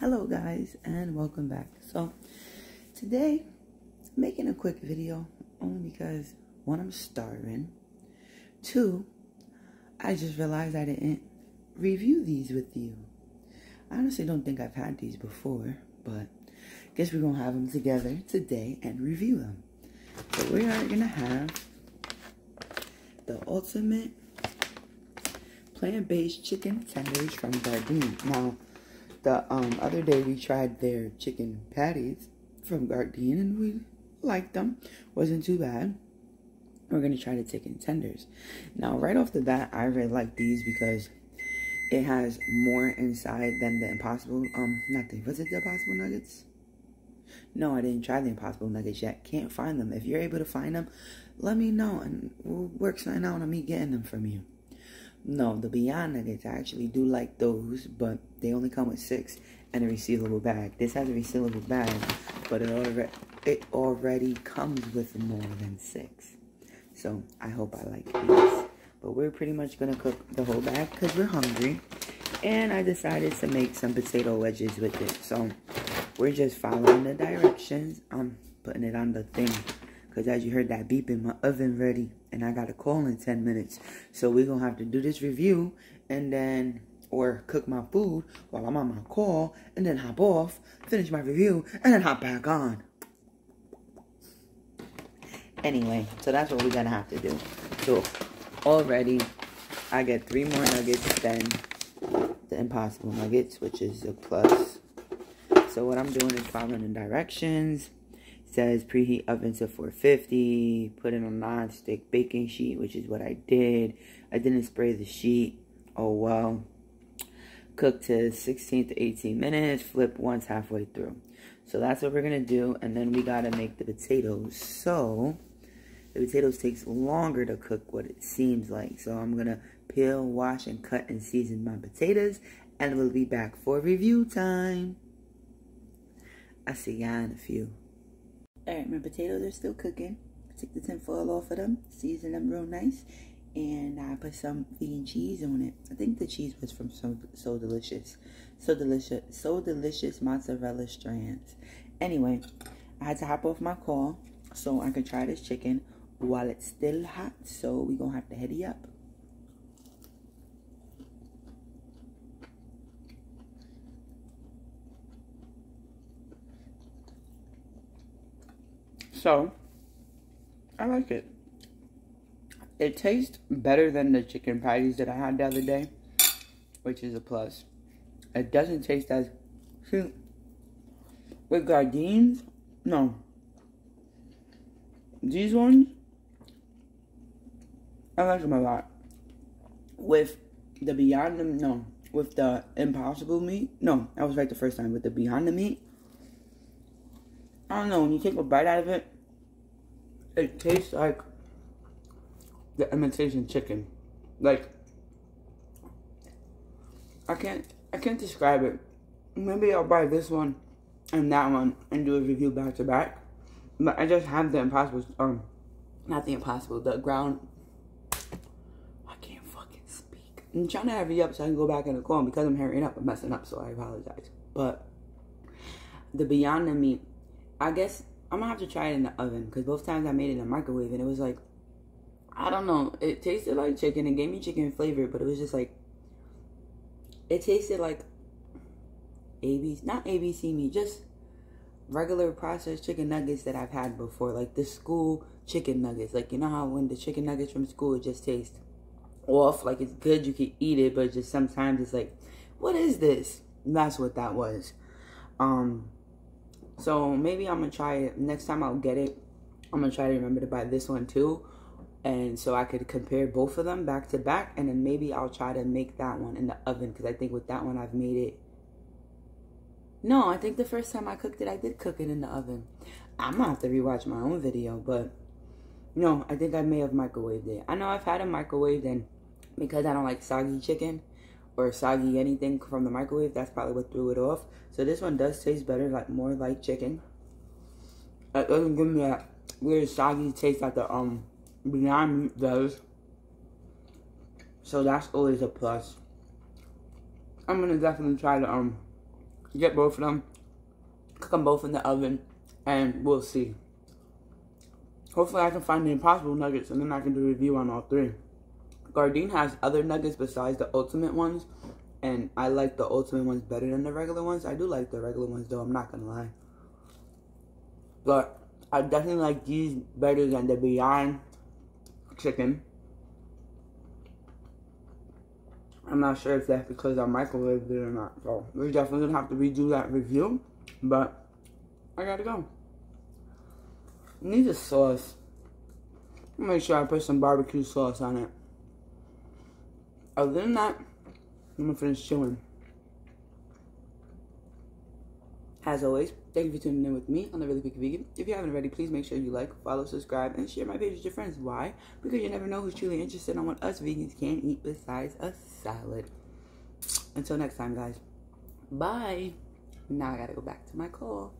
hello guys and welcome back. So today I'm making a quick video only because one i'm starving. Two i just realized i didn't review these with you. I honestly don't think i've had these before but guess we're gonna have them together today and review them so we are gonna have the ultimate plant-based chicken tenders from Gardein. Now, the um, other day we tried their chicken patties from Gardein and we liked them. Wasn't too bad. We're going to try the chicken tenders. Now, right off the bat, I really like these because it has more inside than the Impossible, um, nothing. Was it the Impossible Nuggets? No, I didn't try the Impossible Nuggets yet. Can't find them. If you're able to find them, let me know and we'll work something out on me getting them from you. No, the Beyond Nuggets, I actually do like those, but they only come with six and a resealable bag. This has a resealable bag, but it already, it already comes with more than six. So, I hope I like these. But we're pretty much going to cook the whole bag because we're hungry. And I decided to make some potato wedges with it. So, we're just following the directions. I'm putting it on the thing because as you heard that beeping, my oven ready. And I got a call in 10 minutes. So we're going to have to do this review. And then, or cook my food while I'm on my call. And then hop off, finish my review, and then hop back on. Anyway, so that's what we're going to have to do. So already, I get three more nuggets than the Impossible Nuggets, which is a plus. So what I'm doing is following the directions says preheat oven to 450 put it on non-stick baking sheet which is what i did. I didn't spray the sheet. Oh well. Cook to 16 to 18 minutes flip once halfway through. So that's what we're gonna do and then we gotta make the potatoes. So the potatoes takes longer to cook what it seems like. So i'm gonna peel wash and cut and season my potatoes and we'll be back for review time. I see ya in a few Alright, my potatoes are still cooking. I took the tinfoil off of them, seasoned them real nice, and I put some vegan cheese on it. I think the cheese was from So, so Delicious. So Delicious. So Delicious Mozzarella Strands. Anyway, I had to hop off my call so I could try this chicken while it's still hot. So we going to have to heady up. So, I like it. It tastes better than the chicken patties that I had the other day, which is a plus. It doesn't taste as, see, with Gardeins, no. These ones, I like them a lot. With the Beyond the, no, with the Impossible meat, no, I was right the first time. With the Beyond the meat, I don't know, when you take a bite out of it, it tastes like the imitation chicken. Like I can't I can't describe it. Maybe I'll buy this one and that one and do a review back to back. But I just have the impossible um not the impossible, the ground I can't fucking speak. I'm trying to hurry up so I can go back in the call because I'm hurrying up, I'm messing up, so I apologize. But the Beyond the Meat I guess I'm gonna have to try it in the oven because both times I made it in the microwave and it was like, I don't know. It tasted like chicken. It gave me chicken flavor, but it was just like, it tasted like ABC, not ABC meat, just regular processed chicken nuggets that I've had before, like the school chicken nuggets. Like you know how when the chicken nuggets from school just tastes off, like it's good, you can eat it, but just sometimes it's like, what is this? And that's what that was. Um, so maybe I'm gonna try it next time I'll get it. I'm gonna try to remember to buy this one too. And so I could compare both of them back to back. And then maybe I'll try to make that one in the oven. Because I think with that one I've made it. No, I think the first time I cooked it, I did cook it in the oven. I'm gonna have to rewatch my own video. But no, I think I may have microwaved it. I know I've had a microwave and because I don't like soggy chicken or soggy anything from the microwave. That's probably what threw it off. So this one does taste better, like more like chicken. It doesn't give me that weird soggy taste that the um Beyond Meat does. So that's always a plus. I'm gonna definitely try to um get both of them, cook them both in the oven, and we'll see. Hopefully, I can find the Impossible Nuggets, and then I can do a review on all three. Gardein has other nuggets besides the ultimate ones, and I like the ultimate ones better than the regular ones. I do like the regular ones, though, I'm not gonna lie. But I definitely like these better than the Beyond Chicken. I'm not sure if that's because I microwaved it or not. So we're definitely gonna have to redo that review. But I gotta go. Need a sauce. Make sure I put some barbecue sauce on it. Other than that, I'm gonna finish chewing. As always, thank you for tuning in with me on the Really Picky Vegan. If you haven't already, please make sure you like, follow, subscribe, and share my page with your friends. Why? Because you never know who's truly interested in what us vegans can eat besides a salad. Until next time, guys. Bye. Now I gotta go back to my call.